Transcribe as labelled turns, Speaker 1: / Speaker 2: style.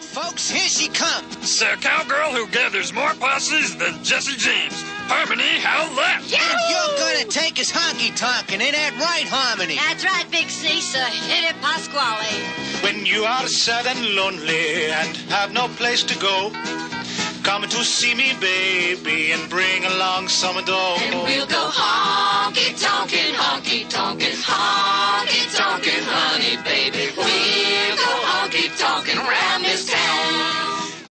Speaker 1: folks, here she comes.
Speaker 2: The cowgirl who gathers more posses than Jesse James. Harmony, how left?
Speaker 1: If you're gonna take us honky tonkin', ain't that right, Harmony?
Speaker 3: That's right, Big C, sir. hit it, Pasqually.
Speaker 4: When you are sad and lonely and have no place to go, come to see me, baby, and bring along some dough.
Speaker 5: And we'll go honky tonkin', honky tonkin', honky